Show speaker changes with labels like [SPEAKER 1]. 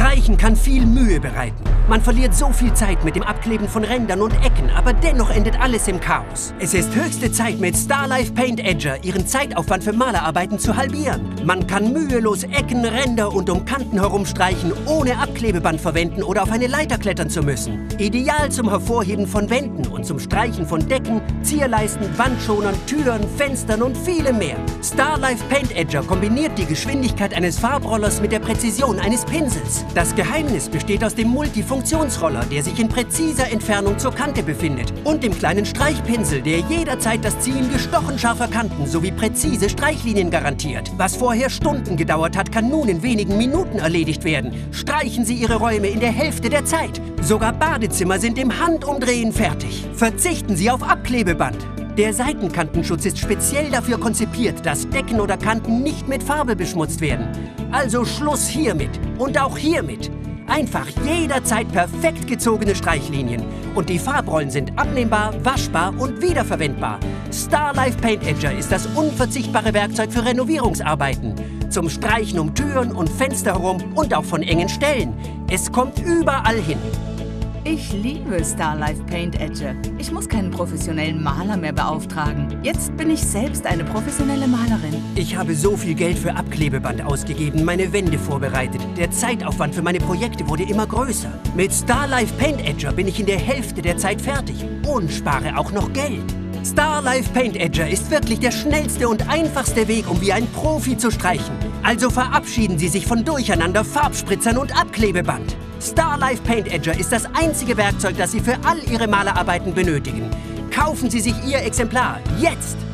[SPEAKER 1] Streichen kann viel Mühe bereiten. Man verliert so viel Zeit mit dem Abkleben von Rändern und Ecken, aber dennoch endet alles im Chaos. Es ist höchste Zeit, mit Starlife Paint Edger Ihren Zeitaufwand für Malerarbeiten zu halbieren. Man kann mühelos Ecken, Ränder und um Kanten herumstreichen, ohne Abklebeband verwenden oder auf eine Leiter klettern zu müssen. Ideal zum Hervorheben von Wänden und zum Streichen von Decken, Zierleisten, Wandschonern, Türen, Fenstern und vielem mehr. Starlife Paint Edger kombiniert die Geschwindigkeit eines Farbrollers mit der Präzision eines Pinsels. Das Geheimnis besteht aus dem Multifunktionsroller, der sich in präziser Entfernung zur Kante befindet und dem kleinen Streichpinsel, der jederzeit das Ziehen gestochen scharfer Kanten sowie präzise Streichlinien garantiert. Was vorher Stunden gedauert hat, kann nun in wenigen Minuten erledigt werden. Streichen Sie Ihre Räume in der Hälfte der Zeit. Sogar Badezimmer sind im Handumdrehen fertig. Verzichten Sie auf Abklebeband. Der Seitenkantenschutz ist speziell dafür konzipiert, dass Decken oder Kanten nicht mit Farbe beschmutzt werden. Also Schluss hiermit und auch hiermit. Einfach jederzeit perfekt gezogene Streichlinien. Und die Farbrollen sind abnehmbar, waschbar und wiederverwendbar. Starlife Paint Edger ist das unverzichtbare Werkzeug für Renovierungsarbeiten. Zum Streichen um Türen und Fenster herum und auch von engen Stellen. Es kommt überall hin.
[SPEAKER 2] Ich liebe Starlife Paint Edge. Ich muss keinen professionellen Maler mehr beauftragen. Jetzt bin ich selbst eine professionelle Malerin.
[SPEAKER 1] Ich habe so viel Geld für Abklebeband ausgegeben, meine Wände vorbereitet. Der Zeitaufwand für meine Projekte wurde immer größer. Mit Starlife Paint Edger bin ich in der Hälfte der Zeit fertig und spare auch noch Geld. Starlife Paint Edger ist wirklich der schnellste und einfachste Weg, um wie ein Profi zu streichen. Also verabschieden Sie sich von Durcheinander, Farbspritzern und Abklebeband. Starlife Paint Edger ist das einzige Werkzeug, das Sie für all Ihre Malerarbeiten benötigen. Kaufen Sie sich Ihr Exemplar jetzt!